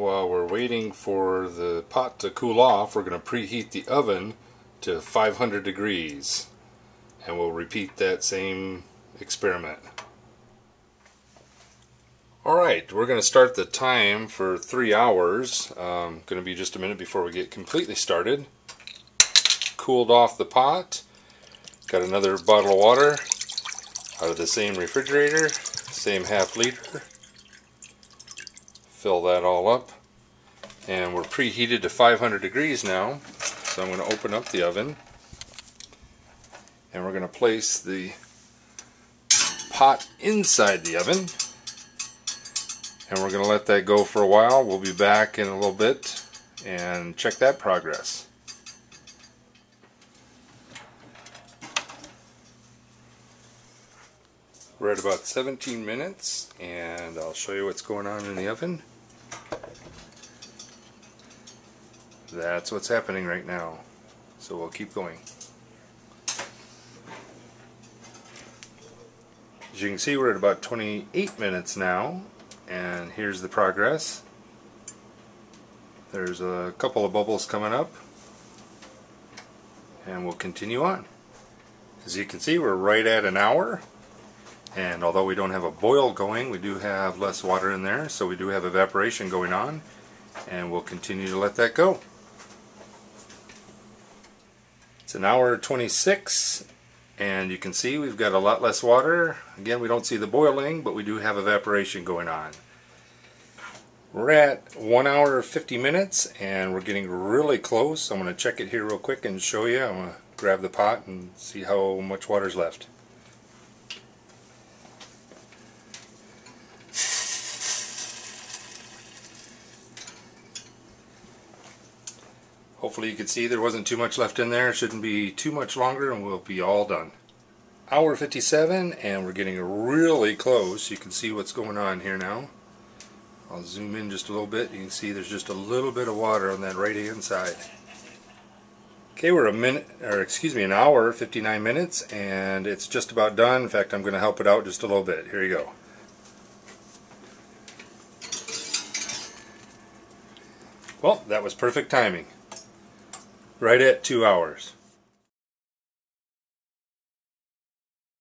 while we're waiting for the pot to cool off, we're going to preheat the oven to 500 degrees. And we'll repeat that same experiment. Alright, we're going to start the time for three hours. Um, going to be just a minute before we get completely started. Cooled off the pot. Got another bottle of water out of the same refrigerator, same half liter fill that all up. And we're preheated to 500 degrees now. So I'm going to open up the oven. And we're going to place the pot inside the oven. And we're going to let that go for a while. We'll be back in a little bit and check that progress We're at about 17 minutes and I'll show you what's going on in the oven. That's what's happening right now. So we'll keep going. As you can see we're at about 28 minutes now and here's the progress. There's a couple of bubbles coming up and we'll continue on. As you can see we're right at an hour and although we don't have a boil going we do have less water in there so we do have evaporation going on and we'll continue to let that go. It's an hour 26 and you can see we've got a lot less water. Again we don't see the boiling but we do have evaporation going on. We're at 1 hour 50 minutes and we're getting really close. I'm going to check it here real quick and show you. I'm going to grab the pot and see how much water's left. Hopefully you can see there wasn't too much left in there. It shouldn't be too much longer and we'll be all done. Hour 57 and we're getting really close. You can see what's going on here now. I'll zoom in just a little bit. You can see there's just a little bit of water on that right hand side. Okay, we're a minute, or excuse me, an hour, 59 minutes, and it's just about done. In fact, I'm going to help it out just a little bit. Here you go. Well, that was perfect timing right at two hours.